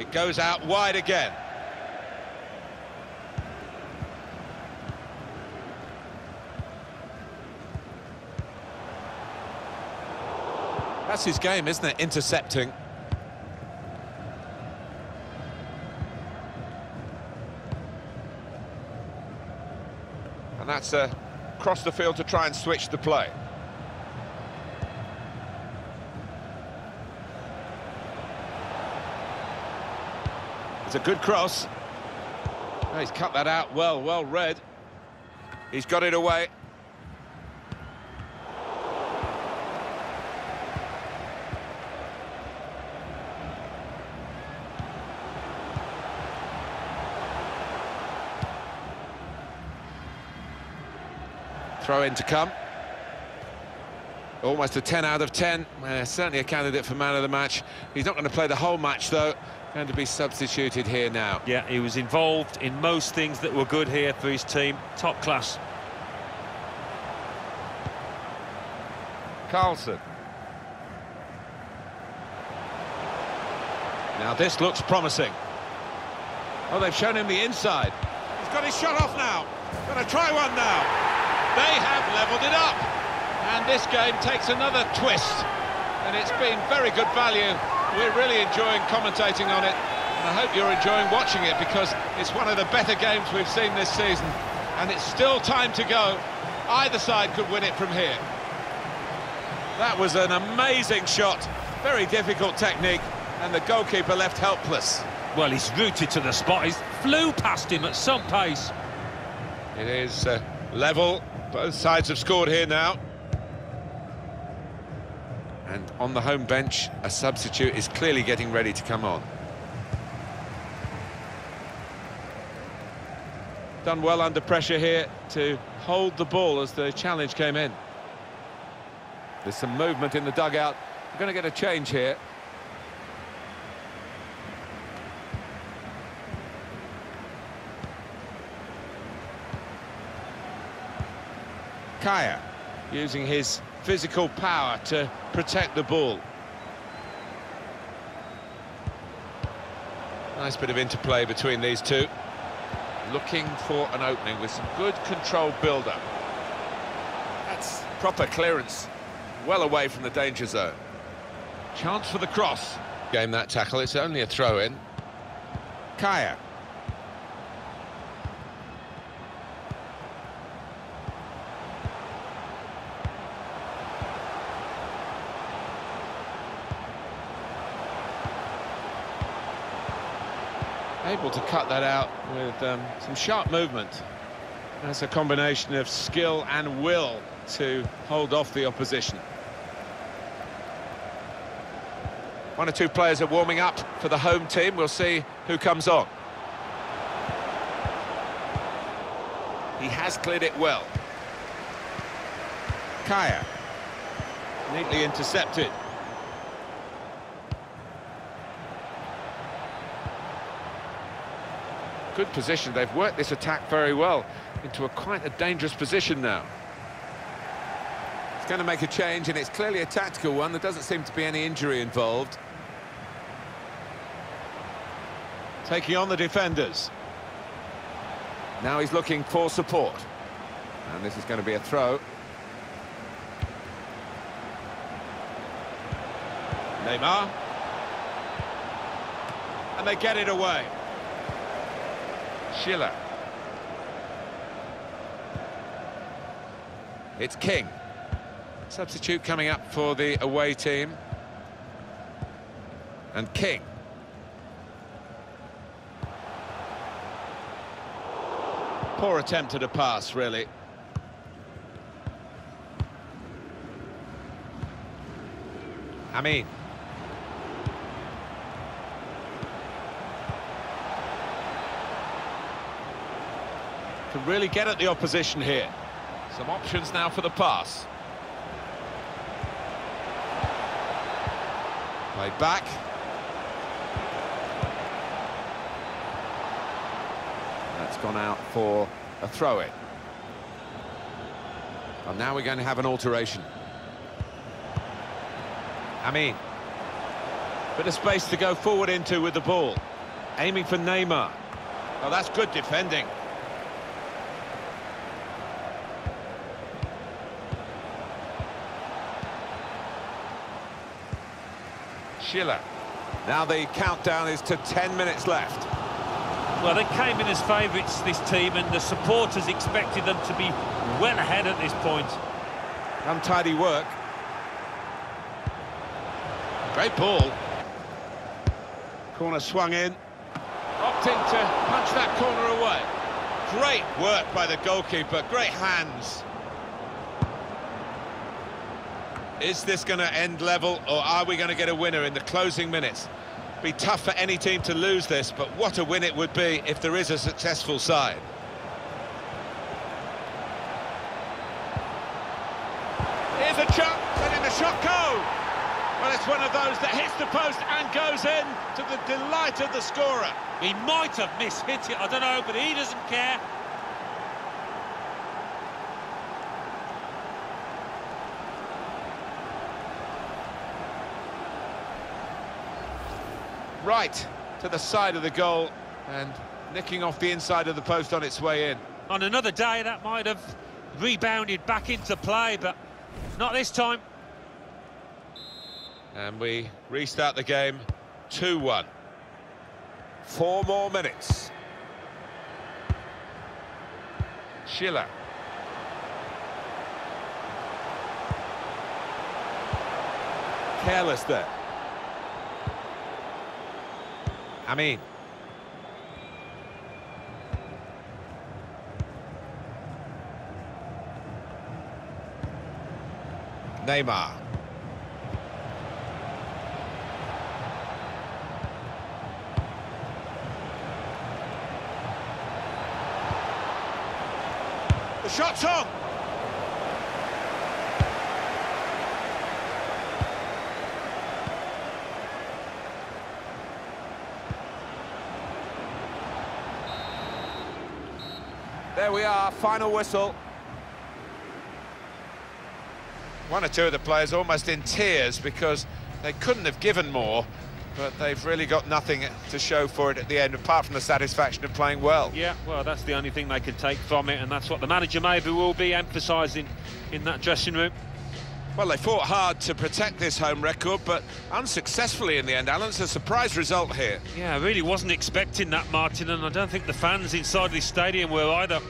It goes out wide again. That's his game, isn't it? Intercepting. And that's uh, across the field to try and switch the play. It's a good cross. Oh, he's cut that out well, well read. He's got it away. Throw in to come. Almost a 10 out of 10. Uh, certainly a candidate for man of the match. He's not going to play the whole match, though. Going to be substituted here now. Yeah, he was involved in most things that were good here for his team. Top class. Carlson. Now this looks promising. Oh, they've shown him the inside. He's got his shot off now. Going to try one now. They have levelled it up. And this game takes another twist. And it's been very good value. We're really enjoying commentating on it. And I hope you're enjoying watching it because it's one of the better games we've seen this season. And it's still time to go. Either side could win it from here. That was an amazing shot. Very difficult technique. And the goalkeeper left helpless. Well, he's rooted to the spot. He flew past him at some pace. It is uh, level. Both sides have scored here now. And on the home bench, a substitute is clearly getting ready to come on. Done well under pressure here to hold the ball as the challenge came in. There's some movement in the dugout. We're going to get a change here. Kaya using his physical power to protect the ball. Nice bit of interplay between these two. Looking for an opening with some good controlled build-up. That's proper clearance, well away from the danger zone. Chance for the cross. Game that tackle, it's only a throw-in. Kaya. Able to cut that out with um, some sharp movement. That's a combination of skill and will to hold off the opposition. One or two players are warming up for the home team. We'll see who comes on. He has cleared it well. Kaya. Neatly intercepted. Good position. They've worked this attack very well into a quite a dangerous position now. It's going to make a change, and it's clearly a tactical one. There doesn't seem to be any injury involved. Taking on the defenders. Now he's looking for support. And this is going to be a throw. Neymar. And they get it away. Schiller. It's King. Substitute coming up for the away team. And King. Poor attempt at a pass, really. I mean. Can really get at the opposition here. Some options now for the pass. Played back. That's gone out for a throw-in. And now we're going to have an alteration. I mean, Bit of space to go forward into with the ball. Aiming for Neymar. Oh, that's good defending. Schiller. Now the countdown is to 10 minutes left. Well, they came in as favourites, this team, and the supporters expected them to be well ahead at this point. Untidy work. Great ball. Corner swung in. Opting to punch that corner away. Great work by the goalkeeper, great hands. Is this going to end level, or are we going to get a winner in the closing minutes? Be tough for any team to lose this, but what a win it would be if there is a successful side. Here's a chance, in the shot go. Well, it's one of those that hits the post and goes in to the delight of the scorer. He might have mishit it, I don't know, but he doesn't care. Right to the side of the goal and nicking off the inside of the post on its way in. On another day, that might have rebounded back into play, but not this time. And we restart the game 2-1. Four more minutes. Schiller. Careless there. Amin. Neymar. The shot's on. There we are, final whistle. One or two of the players almost in tears because they couldn't have given more, but they've really got nothing to show for it at the end, apart from the satisfaction of playing well. Yeah, well, that's the only thing they can take from it, and that's what the manager maybe will be emphasising in that dressing room. Well, they fought hard to protect this home record, but unsuccessfully in the end, Alan. It's a surprise result here. Yeah, I really wasn't expecting that, Martin, and I don't think the fans inside this stadium were either.